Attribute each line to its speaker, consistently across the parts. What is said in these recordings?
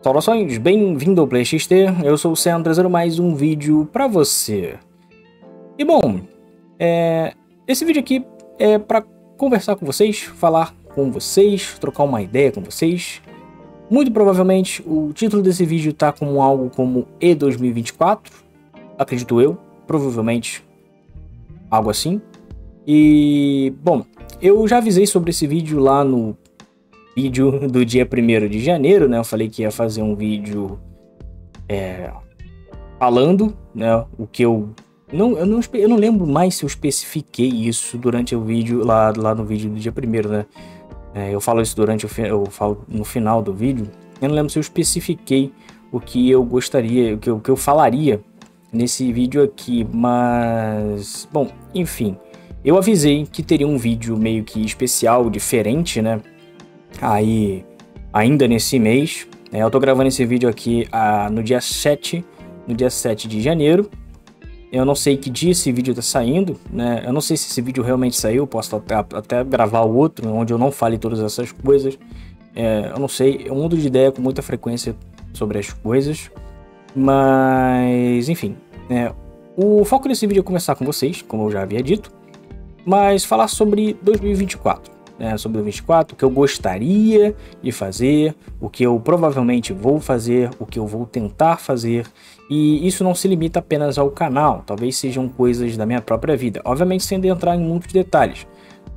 Speaker 1: Saudações, bem-vindo ao PlayXT, eu sou o Sam, trazendo mais um vídeo pra você. E bom, é, esse vídeo aqui é para conversar com vocês, falar com vocês, trocar uma ideia com vocês. Muito provavelmente o título desse vídeo tá como algo como E2024, acredito eu, provavelmente algo assim. E, bom, eu já avisei sobre esse vídeo lá no vídeo do dia 1 de janeiro, né? Eu falei que ia fazer um vídeo é, falando, né? O que eu não, eu não. Eu não lembro mais se eu especifiquei isso durante o vídeo, lá, lá no vídeo do dia 1 né? É, eu falo isso durante o eu falo no final do vídeo. Eu não lembro se eu especifiquei o que eu gostaria, o que o que eu falaria nesse vídeo aqui, mas. Bom, enfim. Eu avisei que teria um vídeo meio que especial, diferente, né? Aí ainda nesse mês. É, eu tô gravando esse vídeo aqui ah, no dia 7, no dia 7 de janeiro. Eu não sei que dia esse vídeo tá saindo, né? Eu não sei se esse vídeo realmente saiu, posso até, até gravar outro, onde eu não fale todas essas coisas. É, eu não sei, eu mudo de ideia com muita frequência sobre as coisas. Mas, enfim, né? o foco desse vídeo é conversar com vocês, como eu já havia dito, mas falar sobre 2024 né, sobre o 24, o que eu gostaria de fazer, o que eu provavelmente vou fazer, o que eu vou tentar fazer. E isso não se limita apenas ao canal, talvez sejam coisas da minha própria vida. Obviamente, sem entrar em muitos detalhes,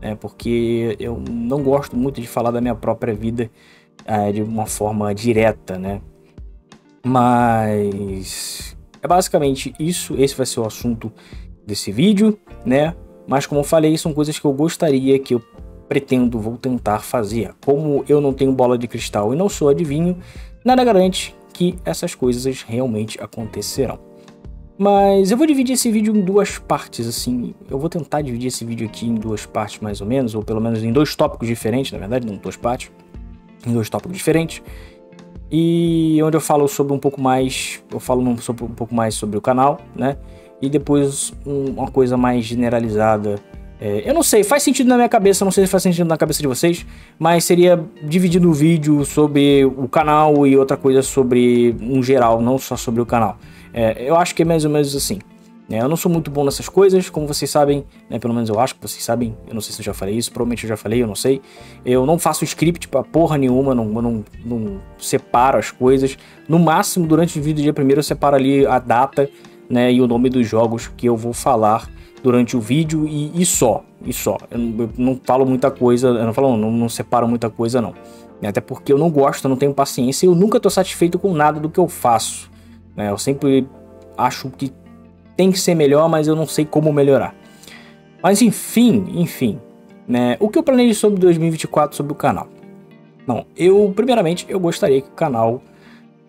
Speaker 1: né, porque eu não gosto muito de falar da minha própria vida é, de uma forma direta, né? Mas é basicamente isso. Esse vai ser o assunto desse vídeo, né? Mas como eu falei, são coisas que eu gostaria que eu pretendo, vou tentar fazer. Como eu não tenho bola de cristal e não sou adivinho, nada garante que essas coisas realmente acontecerão. Mas eu vou dividir esse vídeo em duas partes, assim. Eu vou tentar dividir esse vídeo aqui em duas partes, mais ou menos, ou pelo menos em dois tópicos diferentes, na verdade, não duas partes, em dois tópicos diferentes. E onde eu falo sobre um pouco mais, eu falo um, sobre, um pouco mais sobre o canal, né? E depois um, uma coisa mais generalizada é, eu não sei, faz sentido na minha cabeça, não sei se faz sentido na cabeça de vocês, mas seria dividido o vídeo sobre o canal e outra coisa sobre um geral, não só sobre o canal. É, eu acho que é mais ou menos assim. É, eu não sou muito bom nessas coisas, como vocês sabem, né, pelo menos eu acho que vocês sabem. Eu não sei se eu já falei isso, provavelmente eu já falei, eu não sei. Eu não faço script pra porra nenhuma, não, não, não separo as coisas. No máximo, durante o vídeo dia primeiro, eu separo ali a data né, e o nome dos jogos que eu vou falar durante o vídeo e, e só, e só. Eu não, eu não, falo muita coisa, eu não falo, não, não separo muita coisa não. Até porque eu não gosto, eu não tenho paciência eu nunca estou satisfeito com nada do que eu faço. Né? Eu sempre acho que tem que ser melhor, mas eu não sei como melhorar. Mas enfim, enfim, né? O que eu planejo sobre 2024 sobre o canal? Bom, eu primeiramente eu gostaria que o canal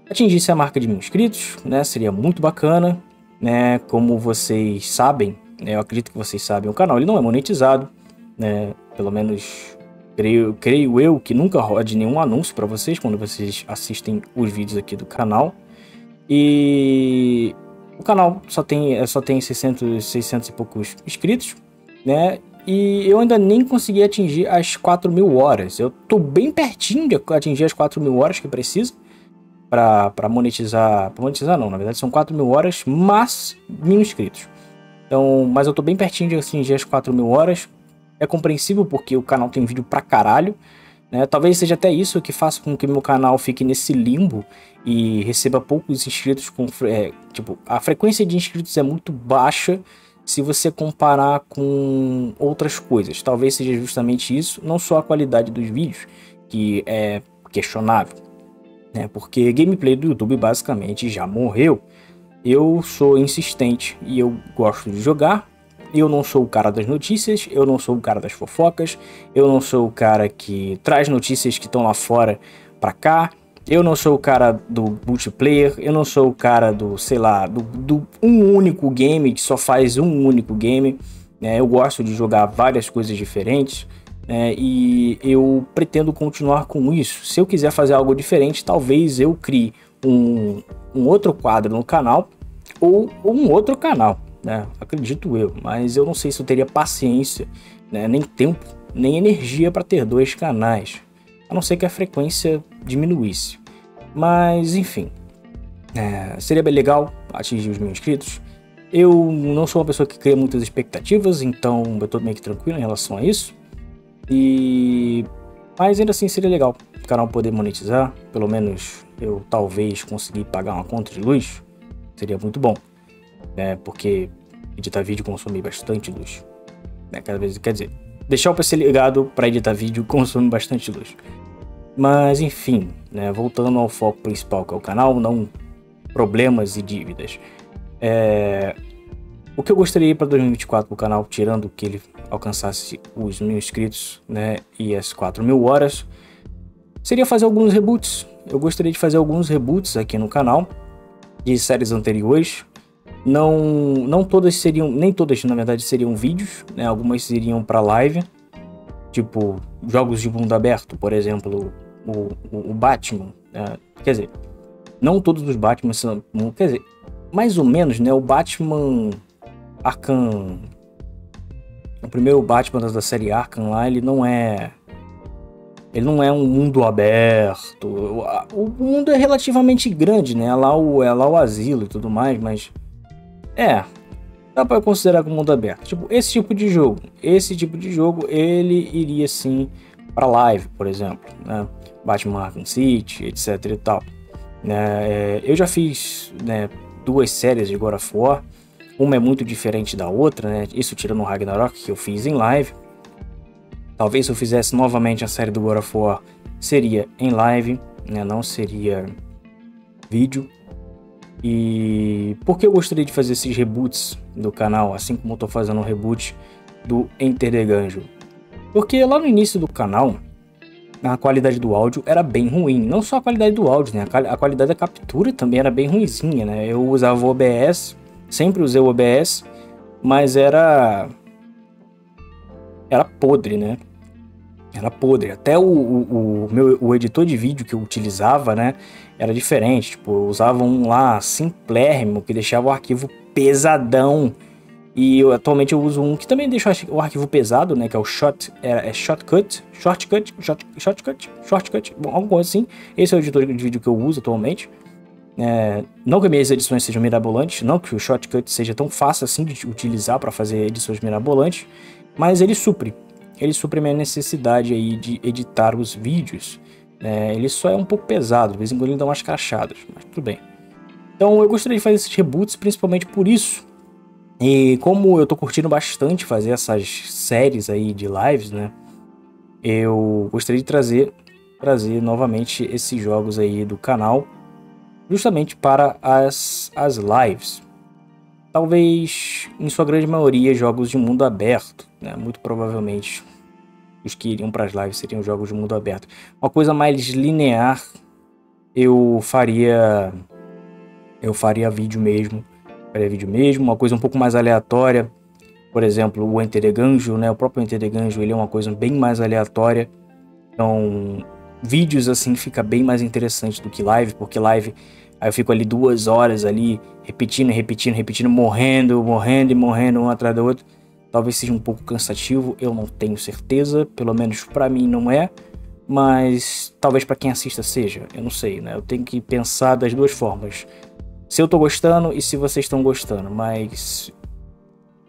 Speaker 1: atingisse a marca de mil inscritos, né? Seria muito bacana, né? Como vocês sabem, eu acredito que vocês sabem, o canal ele não é monetizado, né? Pelo menos creio, creio eu que nunca rode nenhum anúncio para vocês quando vocês assistem os vídeos aqui do canal. E o canal só tem, só tem 600, 600 e poucos inscritos, né? E eu ainda nem consegui atingir as 4 mil horas. Eu tô bem pertinho de atingir as 4 mil horas que preciso para monetizar. Pra monetizar não, na verdade são 4 mil horas, mas mil inscritos. Então, mas eu tô bem pertinho de atingir as 4 mil horas. É compreensível porque o canal tem vídeo pra caralho. Né? Talvez seja até isso que faça com que meu canal fique nesse limbo e receba poucos inscritos. Com, é, tipo, a frequência de inscritos é muito baixa se você comparar com outras coisas. Talvez seja justamente isso, não só a qualidade dos vídeos, que é questionável. Né? Porque gameplay do YouTube basicamente já morreu. Eu sou insistente e eu gosto de jogar. Eu não sou o cara das notícias, eu não sou o cara das fofocas, eu não sou o cara que traz notícias que estão lá fora pra cá. Eu não sou o cara do multiplayer, eu não sou o cara do, sei lá, do, do um único game que só faz um único game. Né? Eu gosto de jogar várias coisas diferentes. É, e eu pretendo continuar com isso. Se eu quiser fazer algo diferente, talvez eu crie um, um outro quadro no canal ou, um outro canal, né? Acredito eu, mas eu não sei se eu teria paciência, né? nem tempo, nem energia para ter dois canais, a não ser que a frequência diminuísse. Mas, enfim. É, seria bem legal atingir os mil inscritos. Eu não sou uma pessoa que cria muitas expectativas, então eu tô meio que tranquilo em relação a isso. E. Mas ainda assim seria legal o canal poder monetizar. Pelo menos eu talvez conseguir pagar uma conta de luz. Seria muito bom. Né? Porque editar vídeo consome bastante luz. Né? Cada vez, quer dizer, deixar o PC ligado para editar vídeo consome bastante luz. Mas enfim, né, voltando ao foco principal que é o canal, não problemas e dívidas. É, o que eu gostaria para 2024 para o canal, tirando que ele alcançasse os mil inscritos né, e as 4 mil horas, seria fazer alguns reboots. Eu gostaria de fazer alguns reboots aqui no canal de séries anteriores. Não, não todas seriam, nem todas na verdade seriam vídeos, né? Algumas seriam para live, tipo jogos de mundo aberto, por exemplo, o, o, o Batman. Né? Quer dizer, não todos os Batman são, quer dizer, mais ou menos, né? O Batman Arkham, o primeiro Batman da série Arkham lá, ele não é ele não é um mundo aberto. O mundo é relativamente grande, né? É lá o, é lá o asilo e tudo mais, mas. É. Dá pra considerar como mundo aberto. Tipo, esse tipo de jogo. Esse tipo de jogo, ele iria sim para live, por exemplo. Né? Batman Arkham City, etc e tal. Né? É, eu já fiz né, duas séries de God of War. Uma é muito diferente da outra, né? Isso tirando o Ragnarok, que eu fiz em live. Talvez se eu fizesse novamente a série do God of War, seria em live, né? não seria vídeo. E por que eu gostaria de fazer esses reboots do canal, assim como eu estou fazendo o reboot do Enter the Gungeon? Porque lá no início do canal, a qualidade do áudio era bem ruim. Não só a qualidade do áudio, né? A qualidade da captura também era bem ruimzinha, né? Eu usava o OBS, sempre usei o OBS, mas era era podre, né? era podre. Até o, o, o, meu, o editor de vídeo que eu utilizava, né, era diferente. Tipo, eu usava um lá simplérrimo que deixava o arquivo pesadão. E eu, atualmente eu uso um que também deixa o arquivo pesado, né, que é o short, é, é shortcut, shortcut, short, shortcut, shortcut, bom, alguma coisa assim. Esse é o editor de vídeo que eu uso atualmente. É, não que minhas edições sejam mirabolantes, não que o shortcut seja tão fácil assim de utilizar para fazer edições mirabolantes, mas ele supre ele suprime a necessidade aí de editar os vídeos. É, ele só é um pouco pesado, de vez em quando ele dá umas crachadas, mas tudo bem. Então eu gostaria de fazer esses reboots principalmente por isso. E como eu tô curtindo bastante fazer essas séries aí de lives, né? Eu gostaria de trazer, trazer novamente esses jogos aí do canal, justamente para as, as lives. Talvez, em sua grande maioria, jogos de mundo aberto, né? Muito provavelmente os que iriam para as lives seriam jogos de mundo aberto. Uma coisa mais linear, eu faria eu faria vídeo mesmo, faria vídeo mesmo, uma coisa um pouco mais aleatória. Por exemplo, o Enter the Gungeon, né? O próprio Enter the Gungeon, ele é uma coisa bem mais aleatória. Então, vídeos assim fica bem mais interessante do que live, porque live aí eu fico ali duas horas ali repetindo, repetindo, repetindo, morrendo, morrendo e morrendo um atrás do outro talvez seja um pouco cansativo, eu não tenho certeza, pelo menos para mim não é, mas talvez para quem assista seja, eu não sei, né? Eu tenho que pensar das duas formas. Se eu tô gostando e se vocês estão gostando, mas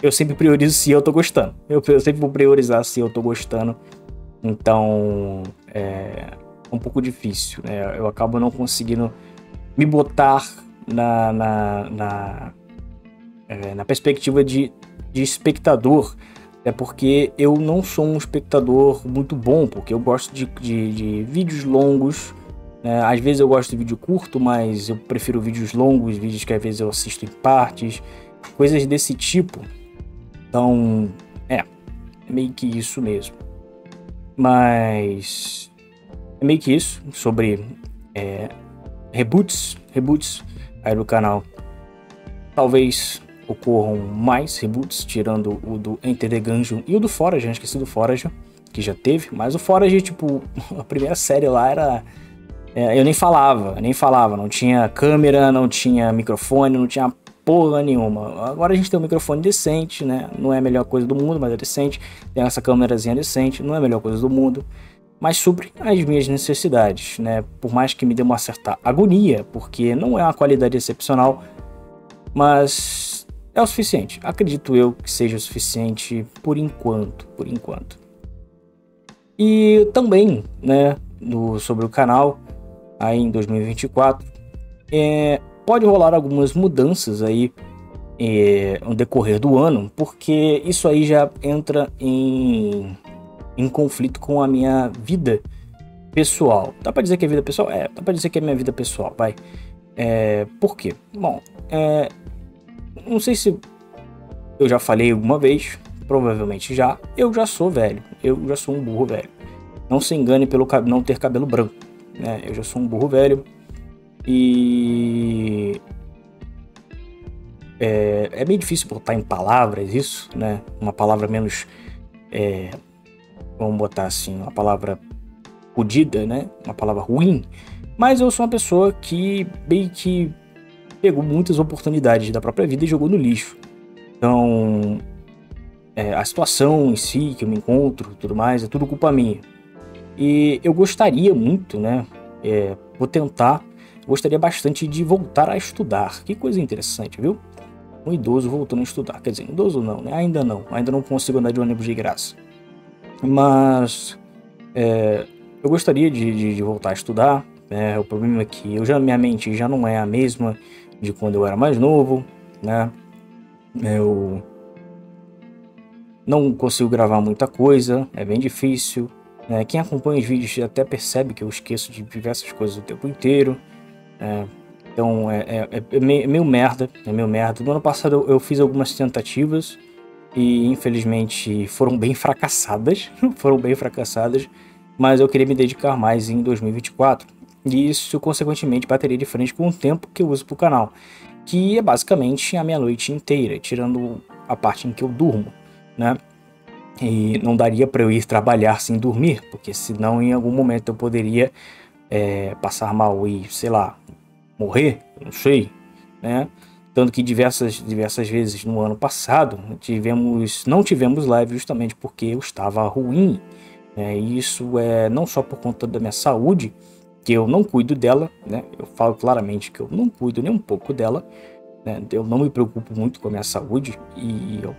Speaker 1: eu sempre priorizo se eu tô gostando. Eu, eu sempre vou priorizar se eu tô gostando. Então, é um pouco difícil, né? Eu acabo não conseguindo me botar na, na, na, é, na perspectiva de de espectador, é porque eu não sou um espectador muito bom, porque eu gosto de, de, de vídeos longos. Né? Às vezes eu gosto de vídeo curto, mas eu prefiro vídeos longos, vídeos que às vezes eu assisto em partes, coisas desse tipo. Então, é, é meio que isso mesmo. Mas é meio que isso sobre é, reboots, reboots aí do canal. Talvez ocorram mais reboots, tirando o do Enter the Gungeon e o do Forage, né? esqueci do Forage, que já teve, mas o Forage, tipo, a primeira série lá era... É, eu nem falava, nem falava, não tinha câmera, não tinha microfone, não tinha porra nenhuma. Agora a gente tem um microfone decente, né? Não é a melhor coisa do mundo, mas é decente. Tem essa câmerazinha decente, não é a melhor coisa do mundo, mas supre as minhas necessidades, né? Por mais que me dê uma certa agonia, porque não é uma qualidade excepcional, mas é o suficiente. Acredito eu que seja o suficiente por enquanto, por enquanto. E também, né, no, sobre o canal, aí em 2024, é, pode rolar algumas mudanças aí é, no decorrer do ano, porque isso aí já entra em, em conflito com a minha vida pessoal. Dá para dizer que é vida pessoal? É, dá para dizer que é minha vida pessoal, vai. É, por quê? Bom, é, não sei se eu já falei alguma vez, provavelmente já. Eu já sou velho, eu já sou um burro velho. Não se engane pelo não ter cabelo branco, né? Eu já sou um burro velho e é, é meio difícil botar em palavras isso, né? Uma palavra menos, é, vamos botar assim, uma palavra podida, né? Uma palavra ruim. Mas eu sou uma pessoa que bem que pegou muitas oportunidades da própria vida e jogou no lixo. Então, é, a situação em si que eu me encontro, tudo mais, é tudo culpa minha. E eu gostaria muito, né? É, vou tentar, gostaria bastante de voltar a estudar. Que coisa interessante, viu? Um idoso voltando a estudar. Quer dizer, idoso não, né? Ainda não. Ainda não consigo andar de ônibus de graça. Mas é, eu gostaria de, de, de, voltar a estudar. Né? O problema é que eu já, minha mente já não é a mesma de quando eu era mais novo, né? Eu não consigo gravar muita coisa, é bem difícil. Né? Quem acompanha os vídeos até percebe que eu esqueço de diversas coisas o tempo inteiro. É, então é, é, é, meio merda, é meio merda. No ano passado eu, eu fiz algumas tentativas e infelizmente foram bem fracassadas, foram bem fracassadas, mas eu queria me dedicar mais em 2024 e isso, consequentemente, bateria de frente com o tempo que eu uso para o canal, que é basicamente a minha noite inteira, tirando a parte em que eu durmo, né? E não daria para eu ir trabalhar sem dormir, porque senão em algum momento eu poderia é, passar mal e, sei lá, morrer, não sei, né? Tanto que diversas, diversas vezes no ano passado tivemos, não tivemos live justamente porque eu estava ruim. Né? Isso é não só por conta da minha saúde, que eu não cuido dela, né? Eu falo claramente que eu não cuido nem um pouco dela, né? Eu não me preocupo muito com a minha saúde e eu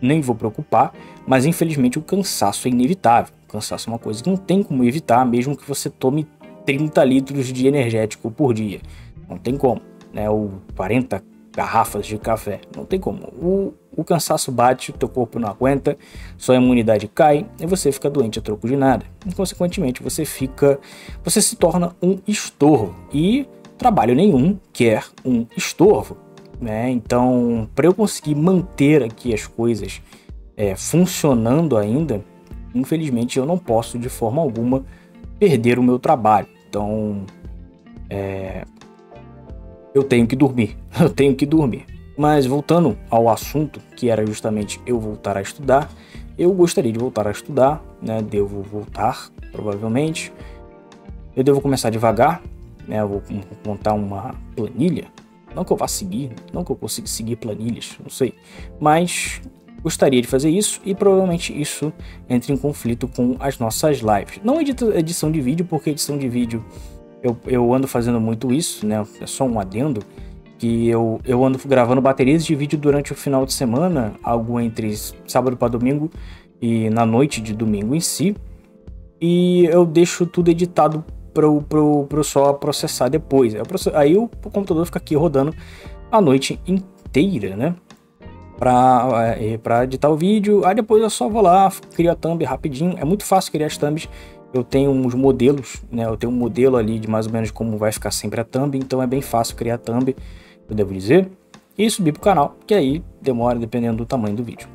Speaker 1: nem vou preocupar, mas infelizmente o cansaço é inevitável. O cansaço é uma coisa que não tem como evitar, mesmo que você tome 30 litros de energético por dia. Não tem como, né? Ou 40 garrafas de café. Não tem como. O, o cansaço bate, o teu corpo não aguenta, sua imunidade cai e você fica doente a troco de nada. E, consequentemente, você fica, você se torna um estorvo e trabalho nenhum quer um estorvo, né? Então, para eu conseguir manter aqui as coisas é, funcionando ainda, infelizmente eu não posso de forma alguma perder o meu trabalho. Então, é, eu tenho que dormir, eu tenho que dormir. Mas voltando ao assunto, que era justamente eu voltar a estudar, eu gostaria de voltar a estudar, né? Devo voltar, provavelmente. Eu devo começar devagar, né? Eu vou montar uma planilha. Não que eu vá seguir, não que eu consiga seguir planilhas, não sei. Mas gostaria de fazer isso e provavelmente isso entre em conflito com as nossas lives. Não edição de vídeo, porque edição de vídeo eu, eu ando fazendo muito isso, né? É só um adendo. Que eu, eu ando gravando baterias de vídeo durante o final de semana, algo entre sábado para domingo e na noite de domingo em si. E eu deixo tudo editado pro, pro, pro só processar depois. Aí o computador fica aqui rodando a noite inteira, né? Pra, é, pra editar o vídeo. Aí depois eu só vou lá, crio a thumb rapidinho. É muito fácil criar as thumbs eu tenho uns modelos, né? Eu tenho um modelo ali de mais ou menos como vai ficar sempre a thumb, então é bem fácil criar thumb, eu devo dizer, e subir pro canal, que aí demora dependendo do tamanho do vídeo.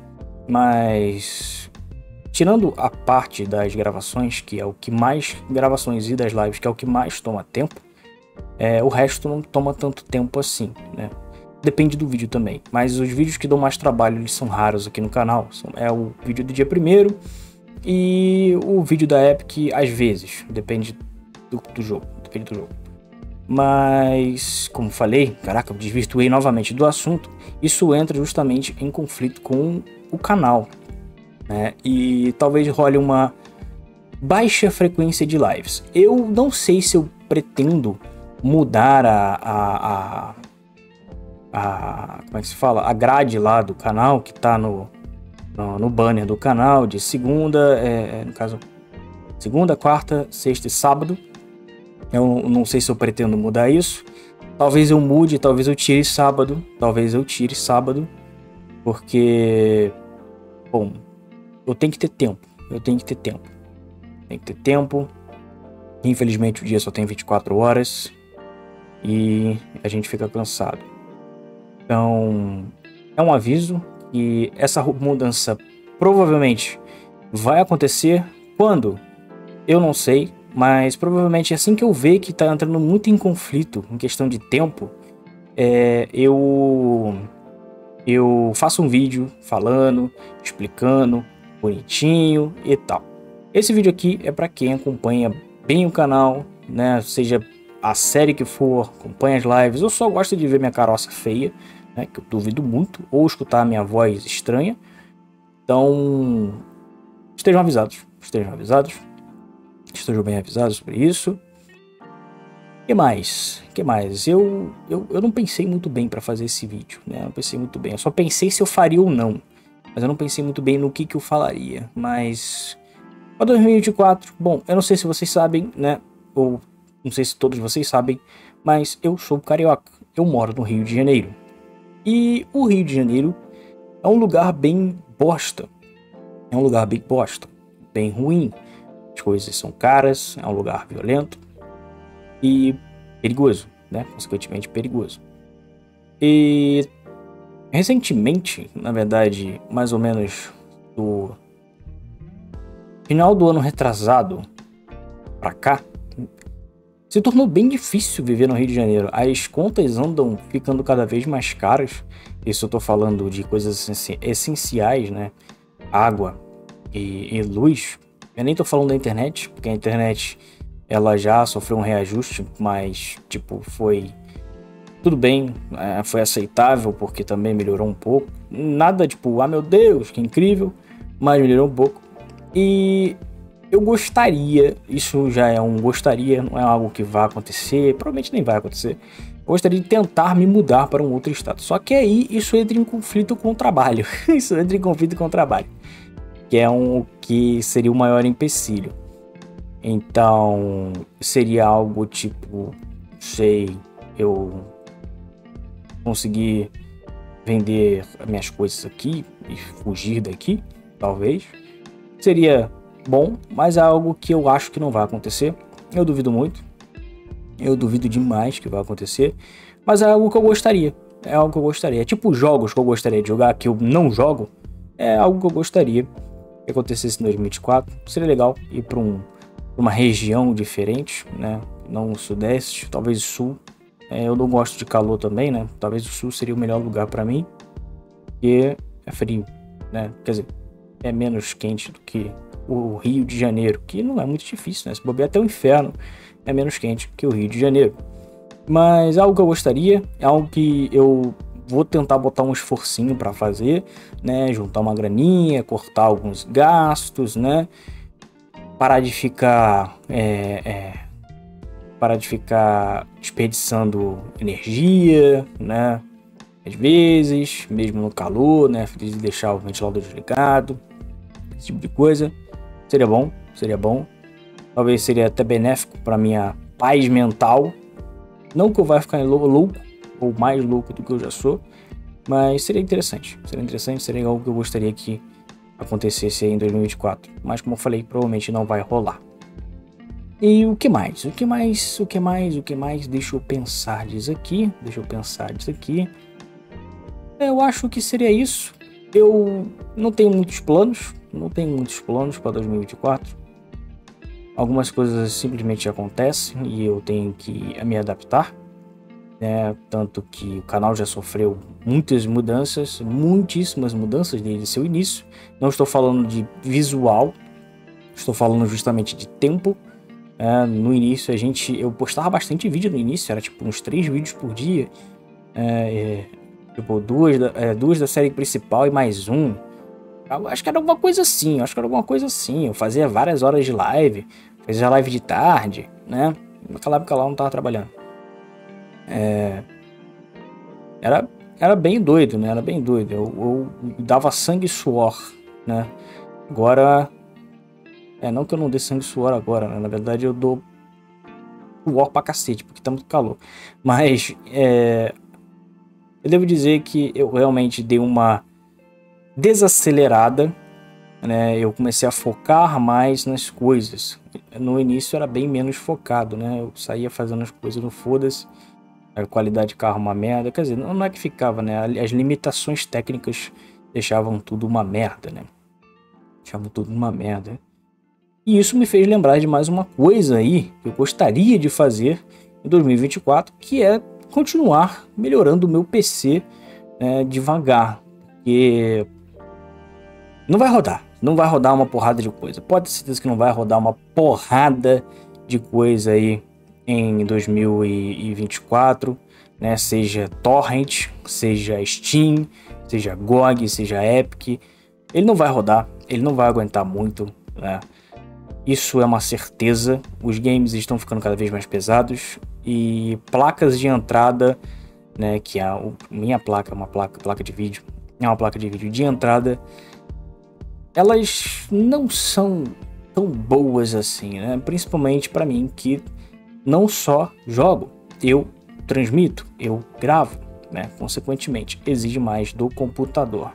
Speaker 1: Mas tirando a parte das gravações, que é o que mais gravações e das lives, que é o que mais toma tempo, é, o resto não toma tanto tempo assim, né? Depende do vídeo também, mas os vídeos que dão mais trabalho eles são raros aqui no canal. É o vídeo do dia primeiro e o vídeo da Epic, às vezes, depende do, do jogo. Depende do jogo. Mas, como falei, caraca, eu desvirtuei novamente do assunto. Isso entra justamente em conflito com o canal. Né? E talvez role uma, baixa frequência de lives. Eu não sei se eu pretendo mudar a, a, a, a como é que se fala? A grade lá do canal que tá no, no, no banner do canal de segunda, é, é no caso, segunda, quarta, sexta e sábado. Eu não sei se eu pretendo mudar isso. Talvez eu mude, talvez eu tire sábado, talvez eu tire sábado, porque, bom, eu tenho que ter tempo, eu tenho que ter tempo. Tem que ter tempo. Infelizmente o dia só tem 24 horas e a gente fica cansado. Então, é um aviso que essa mudança provavelmente vai acontecer quando? Eu não sei, mas provavelmente assim que eu ver que está entrando muito em conflito em questão de tempo, é, eu eu faço um vídeo falando, explicando, bonitinho e tal. Esse vídeo aqui é para quem acompanha bem o canal, né? Seja a série que for, acompanha as lives, ou só gosta de ver minha caroça feia, né? Que eu duvido muito, ou escutar a minha voz estranha. Então, estejam avisados, estejam avisados estejam bem avisados sobre isso. que mais? que mais? Eu, eu, eu não pensei muito bem para fazer esse vídeo, né? Não pensei muito bem. Eu só pensei se eu faria ou não. Mas eu não pensei muito bem no que, que eu falaria. Mas. Para 2024, bom, eu não sei se vocês sabem, né? Ou não sei se todos vocês sabem, mas eu sou carioca. Eu moro no Rio de Janeiro. E o Rio de Janeiro é um lugar bem bosta. É um lugar bem bosta. Bem ruim. As coisas são caras, é um lugar violento e perigoso, né? Consequentemente perigoso. E recentemente, na verdade, mais ou menos do final do ano retrasado para cá, se tornou bem difícil viver no Rio de Janeiro. As contas andam ficando cada vez mais caras. Isso eu tô falando de coisas essenciais, né? Água e, e luz. Eu nem tô falando da internet, porque a internet ela já sofreu um reajuste, mas tipo, foi tudo bem, é, foi aceitável porque também melhorou um pouco. Nada tipo, ah meu Deus, que incrível, mas melhorou um pouco. E eu gostaria, isso já é um gostaria, não é algo que vai acontecer, provavelmente nem vai acontecer. Eu gostaria de tentar me mudar para um outro estado. Só que aí isso entra em conflito com o trabalho. isso entra em conflito com o trabalho que é um que seria o maior empecilho. Então, seria algo tipo, sei, eu conseguir vender minhas coisas aqui e fugir daqui, talvez. Seria bom, mas é algo que eu acho que não vai acontecer. Eu duvido muito. Eu duvido demais que vai acontecer, mas é algo que eu gostaria. É algo que eu gostaria. É tipo jogos que eu gostaria de jogar que eu não jogo. É algo que eu gostaria que acontecesse em 2024. Seria legal ir para um, uma região diferente, né? Não o sudeste, talvez o sul. É, eu não gosto de calor também, né? Talvez o sul seria o melhor lugar para mim, porque é frio, né? Quer dizer, é menos quente do que o Rio de Janeiro, que não é muito difícil, né? Se bobear até o inferno, é menos quente que o Rio de Janeiro. Mas é algo que eu gostaria, é algo que eu vou tentar botar um esforcinho para fazer, né? Juntar uma graninha, cortar alguns gastos, né? Parar de ficar. É, é, parar de ficar desperdiçando energia, né? Às vezes, mesmo no calor, né? De deixar o ventilador desligado, esse tipo de coisa. Seria bom, seria bom. Talvez seria até benéfico para minha paz mental. Não que eu vá ficar louco, ou mais louco do que eu já sou. Mas seria interessante. Seria interessante, seria algo que eu gostaria que acontecesse em 2024. Mas como eu falei, provavelmente não vai rolar. E o que mais? O que mais? O que mais? O que mais? Deixa eu pensar disso aqui. Deixa eu pensar disso aqui. Eu acho que seria isso. Eu não tenho muitos planos. Não tenho muitos planos para 2024. Algumas coisas simplesmente acontecem e eu tenho que me adaptar né? Tanto que o canal já sofreu muitas mudanças, muitíssimas mudanças desde seu início. Não estou falando de visual, estou falando justamente de tempo. É, no início a gente, eu postava bastante vídeo no início, era tipo uns três vídeos por dia, é, é, tipo duas da, é, duas da série principal e mais um. Acho que era alguma coisa assim, acho que era alguma coisa assim. Eu fazia várias horas de live, fazia live de tarde, né? Naquela época lá eu não tava trabalhando. É... Era, era bem doido, né? Era bem doido. Eu, eu dava sangue e suor, né? Agora. É, não que eu não dê sangue e suor agora, né? Na verdade eu dou suor pra cacete, porque tá muito calor. Mas, é. Eu devo dizer que eu realmente dei uma desacelerada, né? Eu comecei a focar mais nas coisas. No início era bem menos focado, né? Eu saía fazendo as coisas no foda-se. A qualidade de carro uma merda. Quer dizer, não é que ficava, né? As limitações técnicas deixavam tudo uma merda, né? Deixavam tudo uma merda. E isso me fez lembrar de mais uma coisa aí que eu gostaria de fazer em 2024, que é continuar melhorando o meu PC né, devagar. Porque não vai rodar. Não vai rodar uma porrada de coisa. Pode ter certeza que não vai rodar uma porrada de coisa aí em 2024, né? Seja Torrent, seja Steam, seja GOG, seja Epic. Ele não vai rodar, ele não vai aguentar muito, né? Isso é uma certeza. Os games estão ficando cada vez mais pesados e placas de entrada, né, que é a minha placa, uma placa, placa de vídeo, é uma placa de vídeo de entrada elas não são tão boas assim, né? Principalmente para mim que não só jogo, eu transmito, eu gravo, né? Consequentemente, exige mais do computador.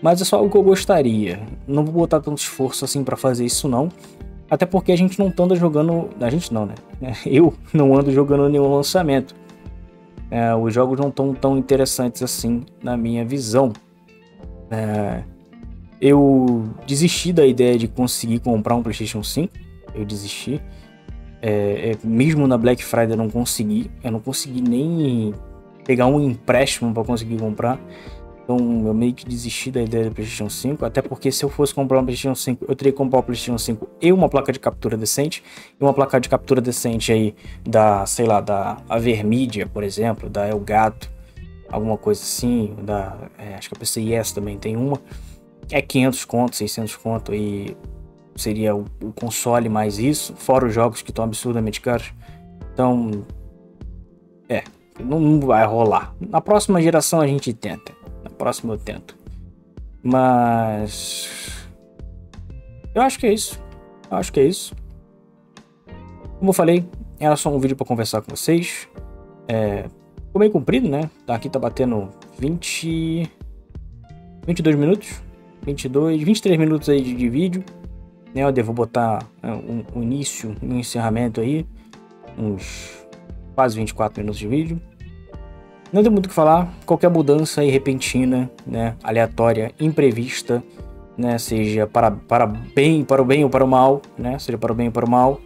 Speaker 1: Mas é só algo que eu gostaria. Não vou botar tanto esforço assim para fazer isso não. Até porque a gente não anda jogando. A gente não, né? Eu não ando jogando nenhum lançamento. É, os jogos não estão tão interessantes assim na minha visão. É, eu desisti da ideia de conseguir comprar um PlayStation 5. Eu desisti. É, é, mesmo na Black Friday eu não consegui. Eu não consegui nem pegar um empréstimo para conseguir comprar. Então eu meio que desisti da ideia do PlayStation 5. Até porque se eu fosse comprar um PlayStation 5, eu teria que comprar um PlayStation 5 e uma placa de captura decente. E uma placa de captura decente aí da, sei lá, da Avermedia, por exemplo, da Elgato, alguma coisa assim. Da, é, acho que a PCIS também tem uma é 500 conto, 600 conto e seria o, console mais isso, fora os jogos que estão absurdamente caros. Então, é, não, não vai rolar. Na próxima geração a gente tenta. Na próxima eu tento. Mas eu acho que é isso. Eu acho que é isso. Como eu falei, era só um vídeo para conversar com vocês. É, ficou meio comprido, né? Aqui tá batendo 20 22 minutos. 22, 23 minutos aí de, de vídeo. Né? Eu devo botar é, um, um início e um encerramento aí. Uns quase 24 minutos de vídeo. Não tem muito o que falar. Qualquer mudança aí repentina, né, aleatória, imprevista, né, seja para, para bem, para o bem ou para o mal, né, seja para o bem ou para o mal,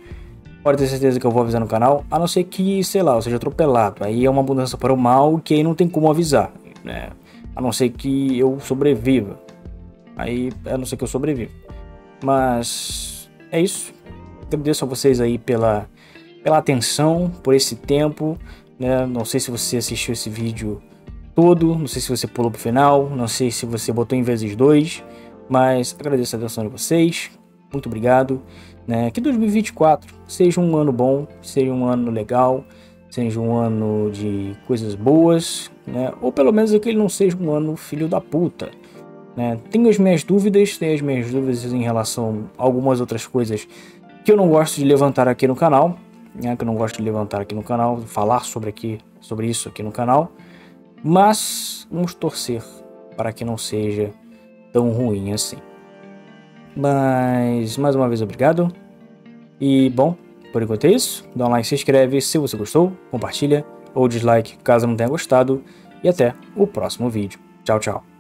Speaker 1: pode ter certeza que eu vou avisar no canal, a não ser que, sei lá, eu seja atropelado. Aí é uma mudança para o mal que aí não tem como avisar, né, a não ser que eu sobreviva. Aí, a não ser que eu sobreviva. Mas é isso. Agradeço a vocês aí pela, pela atenção, por esse tempo. Né? Não sei se você assistiu esse vídeo todo, não sei se você pulou pro final, não sei se você botou em vezes dois, mas agradeço a atenção de vocês. Muito obrigado. Né? Que 2024 seja um ano bom, seja um ano legal, seja um ano de coisas boas, né? ou pelo menos que ele não seja um ano filho da puta. Né? Tenho as minhas dúvidas, tenho as minhas dúvidas em relação a algumas outras coisas que eu não gosto de levantar aqui no canal, né? que eu não gosto de levantar aqui no canal, falar sobre, aqui, sobre isso aqui no canal, mas vamos torcer para que não seja tão ruim assim. Mas mais uma vez obrigado. E bom, por enquanto é isso. Dá um like, se inscreve se você gostou, compartilha ou dislike caso não tenha gostado. E até o próximo vídeo. Tchau, tchau.